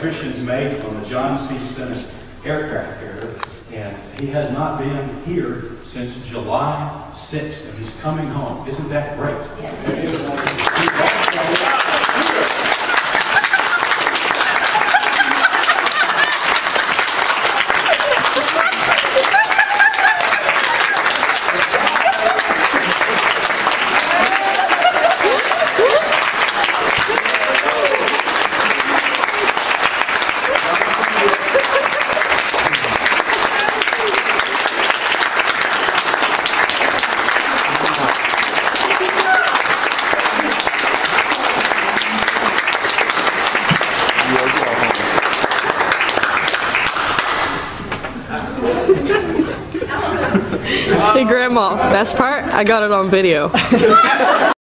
Christian's mate on the John C. Stennis aircraft carrier, and he has not been here since July 6th, and he's coming home. Isn't that great? Hey, Grandma, best part? I got it on video.